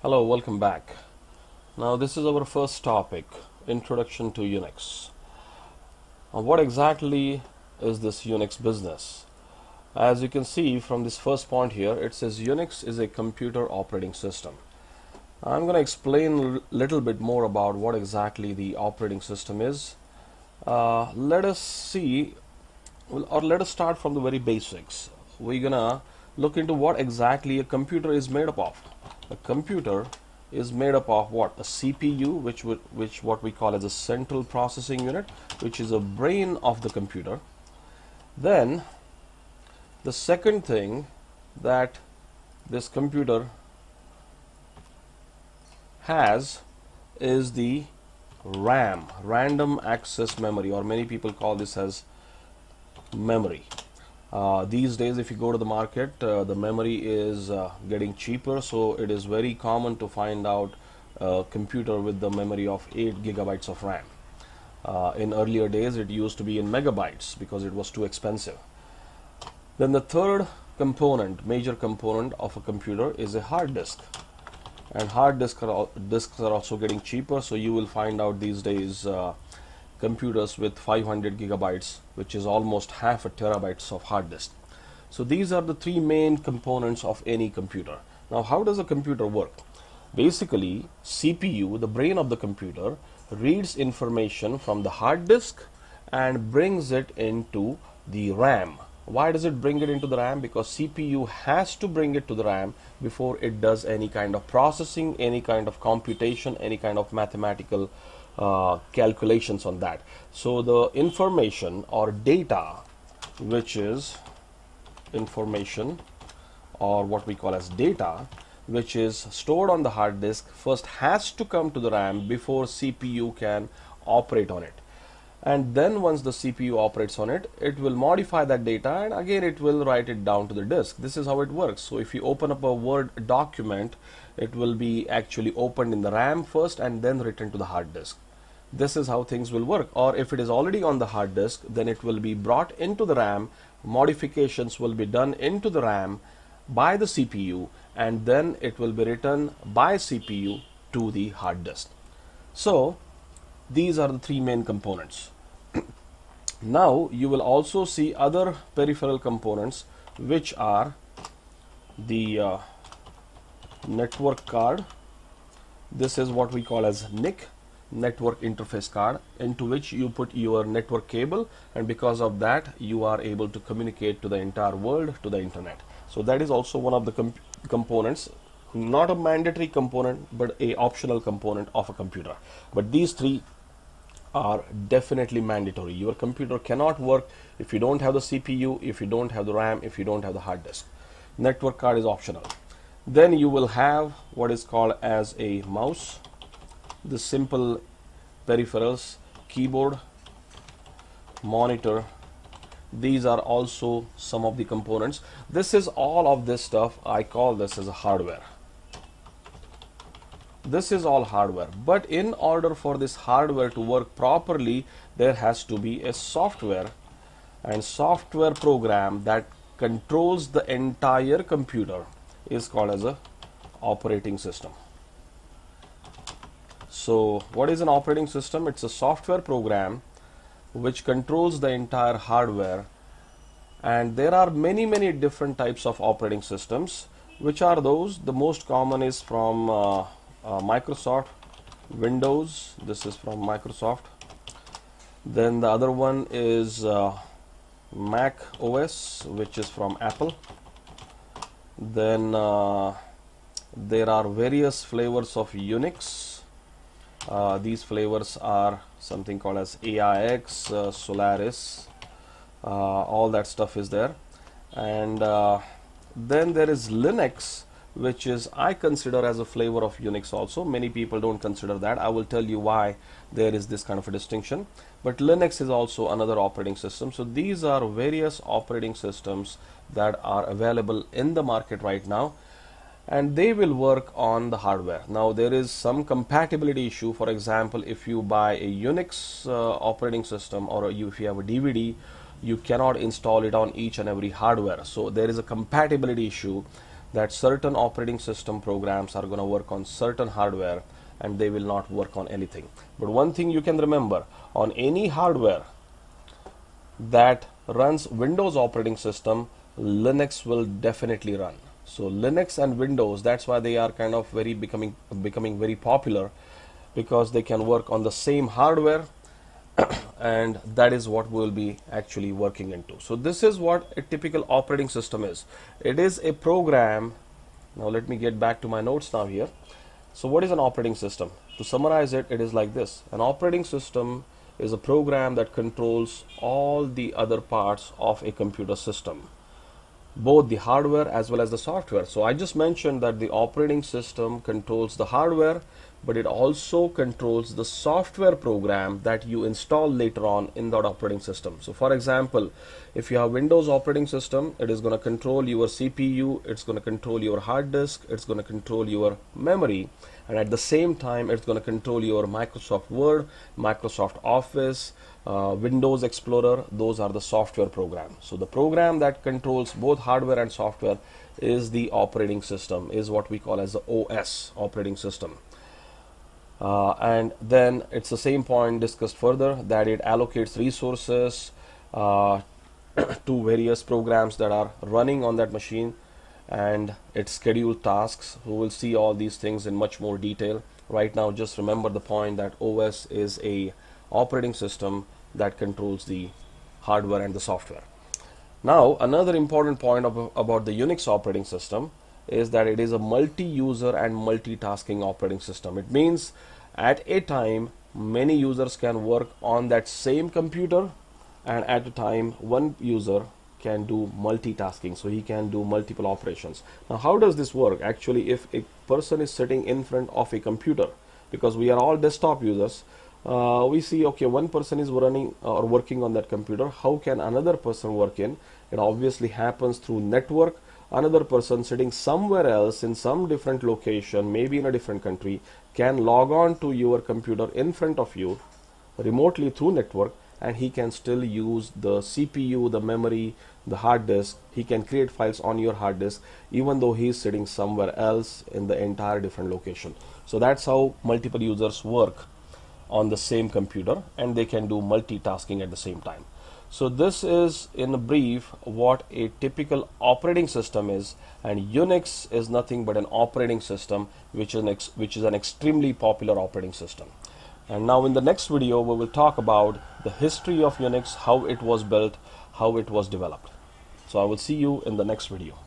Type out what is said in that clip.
Hello, welcome back. Now, this is our first topic Introduction to Unix. Now, what exactly is this Unix business? As you can see from this first point here, it says Unix is a computer operating system. I'm going to explain a little bit more about what exactly the operating system is. Uh, let us see, or let us start from the very basics. We're going to look into what exactly a computer is made up of. A computer is made up of what? A CPU, which would, which what we call as a central processing unit, which is a brain of the computer. Then the second thing that this computer has is the RAM, random access memory, or many people call this as memory. Uh, these days if you go to the market uh, the memory is uh, getting cheaper. So it is very common to find out a computer with the memory of 8 gigabytes of RAM. Uh, in earlier days it used to be in megabytes because it was too expensive. Then the third component major component of a computer is a hard disk. And hard disk are disks are also getting cheaper. So you will find out these days uh, computers with 500 gigabytes which is almost half a terabytes of hard disk. So these are the three main components of any computer. Now how does a computer work? Basically CPU the brain of the computer reads information from the hard disk and brings it into the RAM. Why does it bring it into the RAM? Because CPU has to bring it to the RAM before it does any kind of processing any kind of computation any kind of mathematical uh, calculations on that. So the information or data which is information or what we call as data which is stored on the hard disk first has to come to the RAM before CPU can operate on it. And then once the CPU operates on it it will modify that data and again it will write it down to the disk. This is how it works. So if you open up a word document it will be actually opened in the RAM first and then written to the hard disk this is how things will work. Or if it is already on the hard disk then it will be brought into the RAM modifications will be done into the RAM by the CPU and then it will be written by CPU to the hard disk. So these are the three main components. Now you will also see other peripheral components which are the uh, network card. This is what we call as NIC network interface card into which you put your network cable and because of that you are able to communicate to the entire world to the internet. So that is also one of the comp components not a mandatory component but a optional component of a computer. But these three are definitely mandatory. Your computer cannot work if you don't have the CPU if you don't have the RAM if you don't have the hard disk. Network card is optional. Then you will have what is called as a mouse the simple peripherals keyboard monitor. These are also some of the components. This is all of this stuff I call this as a hardware. This is all hardware. But in order for this hardware to work properly there has to be a software and software program that controls the entire computer is called as a operating system so what is an operating system? It's a software program which controls the entire hardware. And there are many many different types of operating systems which are those? The most common is from uh, uh, Microsoft Windows. This is from Microsoft. Then the other one is uh, Mac OS which is from Apple. Then uh, there are various flavors of Unix uh, these flavors are something called as AIX, uh, Solaris, uh, all that stuff is there. And uh, then there is Linux, which is I consider as a flavor of Unix also. Many people don't consider that. I will tell you why there is this kind of a distinction. But Linux is also another operating system. So these are various operating systems that are available in the market right now and they will work on the hardware. Now there is some compatibility issue. For example, if you buy a Unix uh, operating system or you, if you have a DVD, you cannot install it on each and every hardware. So there is a compatibility issue. that certain operating system programs are going to work on certain hardware and they will not work on anything. But one thing you can remember on any hardware that runs Windows operating system, Linux will definitely run. So Linux and Windows, that's why they are kind of very becoming becoming very popular because they can work on the same hardware and that is what we'll be actually working into. So this is what a typical operating system is. It is a program. Now let me get back to my notes now here. So what is an operating system? To summarize it, it is like this. An operating system is a program that controls all the other parts of a computer system both the hardware as well as the software. So I just mentioned that the operating system controls the hardware but it also controls the software program that you install later on in that operating system. So for example, if you have Windows operating system, it is going to control your CPU, it's going to control your hard disk, it's going to control your memory, and at the same time, it's going to control your Microsoft Word, Microsoft Office, uh, Windows Explorer, those are the software programs. So the program that controls both hardware and software is the operating system, is what we call as the OS operating system. Uh, and then it's the same point discussed further that it allocates resources uh, to various programs that are running on that machine and it schedules tasks. We will see all these things in much more detail. Right now just remember the point that OS is a operating system that controls the hardware and the software. Now another important point about the Unix operating system is that it is a multi-user and multitasking operating system. It means at a time many users can work on that same computer and at a time one user can do multitasking so he can do multiple operations. Now how does this work? Actually if a person is sitting in front of a computer because we are all desktop users uh, we see okay one person is running or working on that computer how can another person work in? It obviously happens through network another person sitting somewhere else in some different location maybe in a different country can log on to your computer in front of you remotely through network and he can still use the CPU, the memory, the hard disk. He can create files on your hard disk even though he is sitting somewhere else in the entire different location. So that's how multiple users work on the same computer and they can do multitasking at the same time. So this is in brief what a typical operating system is and Unix is nothing but an operating system which is an, which is an extremely popular operating system. And now in the next video we will talk about the history of Unix, how it was built, how it was developed. So I will see you in the next video.